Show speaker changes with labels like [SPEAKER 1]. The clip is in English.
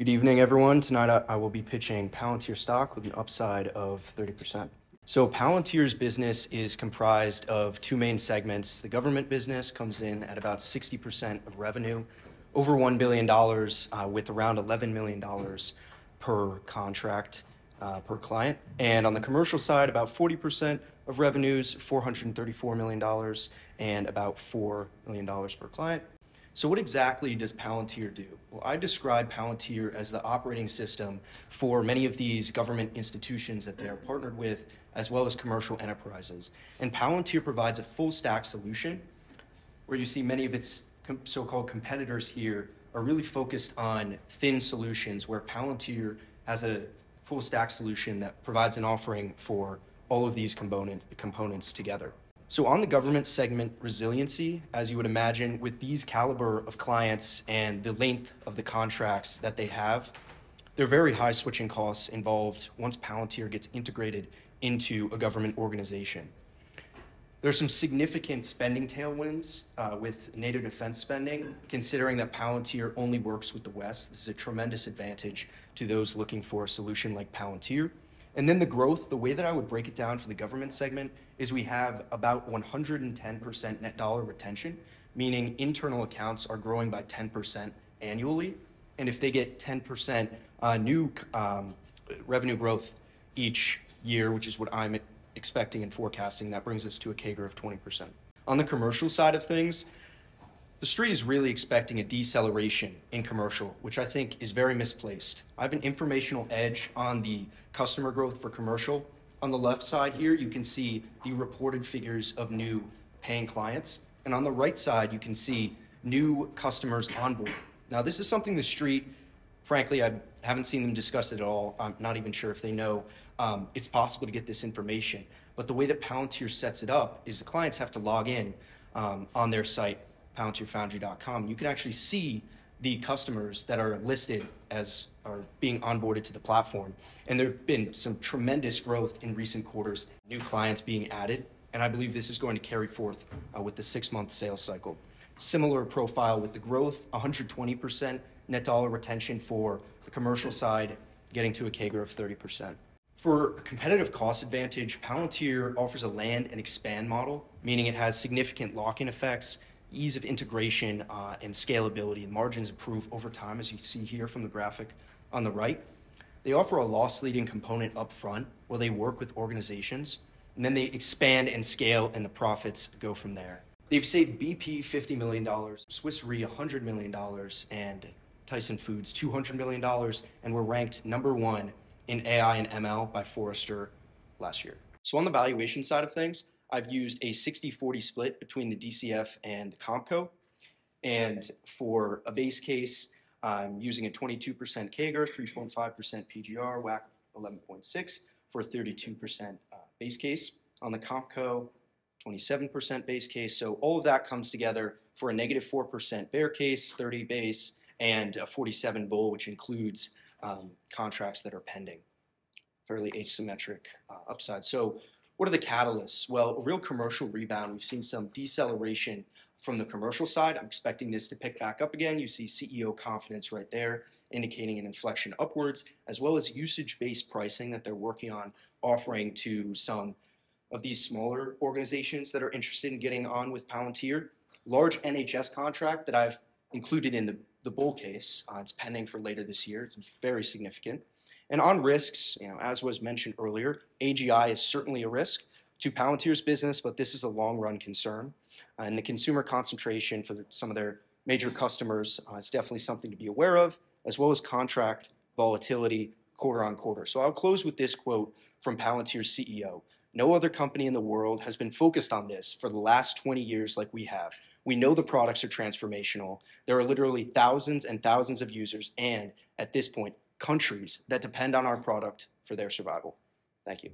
[SPEAKER 1] Good evening, everyone. Tonight I, will be pitching Palantir stock with an upside of 30%. So Palantir's business is comprised of two main segments. The government business comes in at about 60% of revenue, over $1 billion, uh, with around $11 million per contract uh, per client. And on the commercial side, about 40% of revenues, $434 million, and about $4 million per client. So what exactly does Palantir do? Well, I describe Palantir as the operating system for many of these government institutions that they are partnered with, as well as commercial enterprises. And Palantir provides a full stack solution where you see many of its so-called competitors here are really focused on thin solutions where Palantir has a full stack solution that provides an offering for all of these component, components together. So on the government segment resiliency, as you would imagine, with these caliber of clients and the length of the contracts that they have, there are very high switching costs involved once Palantir gets integrated into a government organization. There's some significant spending tailwinds uh, with NATO defense spending, considering that Palantir only works with the West. This is a tremendous advantage to those looking for a solution like Palantir. And then the growth, the way that I would break it down for the government segment is we have about 110% net dollar retention, meaning internal accounts are growing by 10% annually. And if they get 10% uh, new um, revenue growth each year, which is what I'm expecting and forecasting, that brings us to a CAGR of 20%. On the commercial side of things, the street is really expecting a deceleration in commercial, which I think is very misplaced. I have an informational edge on the customer growth for commercial. On the left side here, you can see the reported figures of new paying clients. And on the right side, you can see new customers on board. Now, this is something the street, frankly, I haven't seen them discuss it at all. I'm not even sure if they know um, it's possible to get this information. But the way that Palantir sets it up is the clients have to log in um, on their site palantirfoundry.com, you can actually see the customers that are listed as are being onboarded to the platform. And there have been some tremendous growth in recent quarters, new clients being added. And I believe this is going to carry forth uh, with the six month sales cycle. Similar profile with the growth, 120% net dollar retention for the commercial side, getting to a CAGR of 30%. For a competitive cost advantage, Palantir offers a land and expand model, meaning it has significant lock in effects ease of integration uh, and scalability. And margins improve over time, as you see here from the graphic on the right. They offer a loss leading component up front where they work with organizations, and then they expand and scale, and the profits go from there. They've saved BP $50 million, Swiss Re $100 million, and Tyson Foods $200 million, and were ranked number one in AI and ML by Forrester last year. So, on the valuation side of things, I've used a 60-40 split between the DCF and the Compco. And for a base case, I'm using a 22% CAGR, 3.5% PGR, WACC 11.6 for a 32% uh, base case. On the Compco, 27% base case. So all of that comes together for a negative 4% bear case, 30 base, and a 47 bull, which includes um, contracts that are pending. Fairly asymmetric uh, upside. So what are the catalysts? Well, a real commercial rebound. We've seen some deceleration from the commercial side. I'm expecting this to pick back up again. You see CEO confidence right there, indicating an inflection upwards, as well as usage-based pricing that they're working on offering to some of these smaller organizations that are interested in getting on with Palantir. Large NHS contract that I've included in the, the bull case. Uh, it's pending for later this year. It's very significant. And on risks, you know, as was mentioned earlier, AGI is certainly a risk to Palantir's business, but this is a long run concern. Uh, and the consumer concentration for the, some of their major customers uh, is definitely something to be aware of, as well as contract volatility quarter on quarter. So I'll close with this quote from Palantir's CEO. No other company in the world has been focused on this for the last 20 years like we have. We know the products are transformational. There are literally thousands and thousands of users, and at this point, countries that depend on our product for their survival. Thank you.